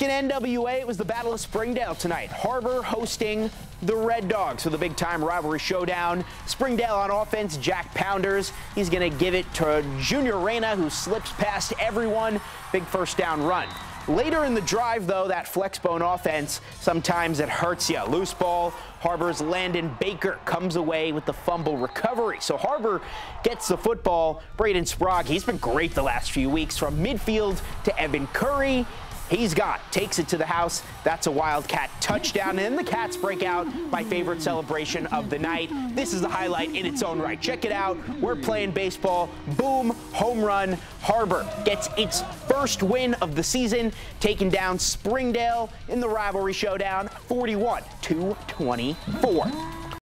In NWA, it was the Battle of Springdale tonight. Har-Ber hosting the Red Dogs for the big time rivalry showdown. Springdale on offense, Jack Pounders. He's going to give it to Junior Reyna, who slips past everyone. Big first down run. Later in the drive, though, that flexbone offense, sometimes it hurts you. Loose ball, Har-Ber's Landon Baker comes away with the fumble recovery. So Har-Ber gets the football. Braden Sprague, he's been great the last few weeks from midfield to Evan Curry. He's got, takes it to the house. That's a Wildcat touchdown. And then the Cats break out my favorite celebration of the night. This is the highlight in its own right. Check it out. We're playing baseball. Boom, home run. Har-Ber gets its first win of the season, taking down Springdale in the rivalry showdown 41 to 24.